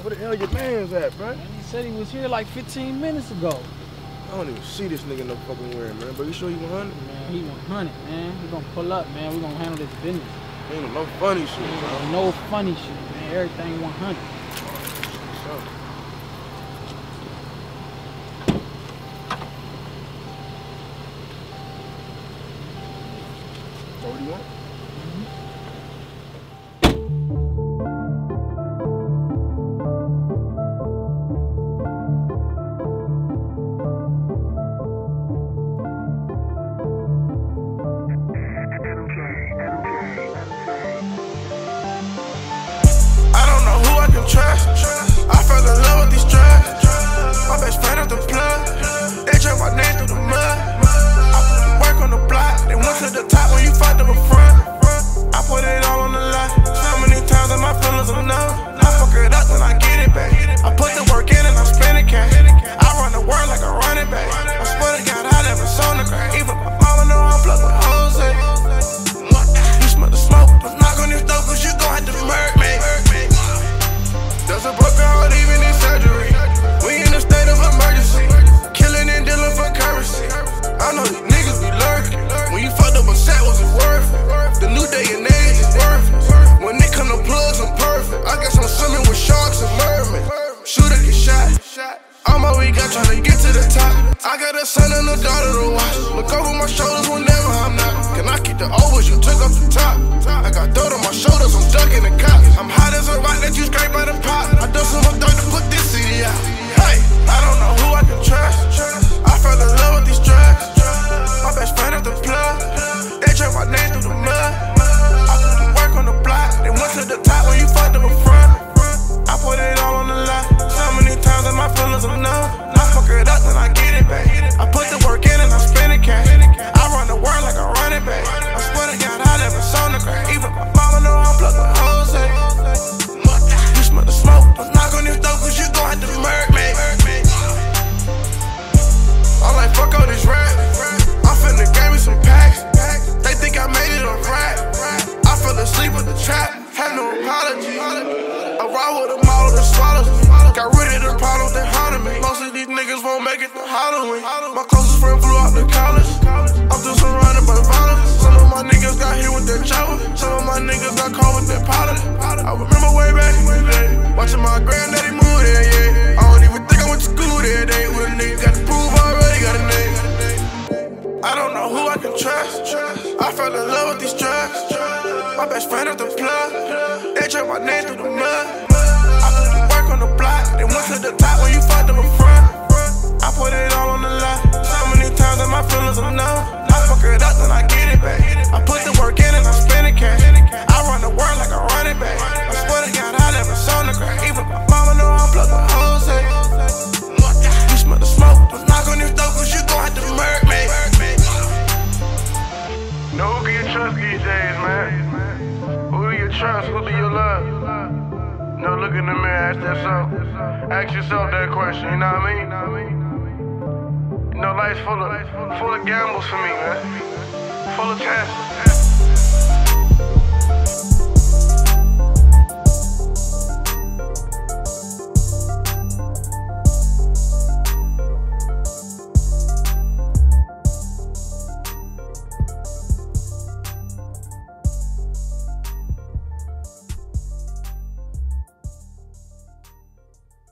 Where the hell your man's at, bro? Man, he said he was here like 15 minutes ago. I don't even see this nigga no fucking wearing, man. But you sure he 100? Man, he 100, man. He gonna pull up, man. We gonna handle this business. Ain't no funny shit, bro. No funny shit, man. Everything 100. So, what do you want? Fell in love with these drugs. I know these niggas be lurking. When you fucked up a set, was it worth it? The new day and age is worthless. When they come to plugs, I'm perfect. I guess I'm swimming with sharks and mermaids. Shooter get shot. I'm all we got trying to get to the top. I got a son and a daughter to watch. Look over my shoulders whenever I'm not. Can I keep the overs? You took off the top. I got dirt on my shoulders, I'm ducking the cops. To the top when you fucked up a front. Make it to Halloween. My closest friend flew out to college. I'm just surrounded by violence. Some of my niggas got hit with that chopper. Some of my niggas got caught with that powder. I remember way back in the watching my granddaddy move there, yeah. I don't even think I went to school that day. With a nigga got to prove already got a name. I don't know who I can trust. I fell in love with these drugs. My best friend at the plug. They check my name through the it back. I put the work in and I'm spending cash. I run the world like a running back. I swear to God, I never saw the crack. Even my mama know I'm plugged with Jose. You smell the smoke, don't knock on this door cause you gon' have to murk me. Know who can you trust these days, man? Who do you trust? Who do you love? No, look in the mirror, ask yourself. Ask yourself that question, you know what I mean? Know, life's full of, full of gambles for me, man. Full of tests.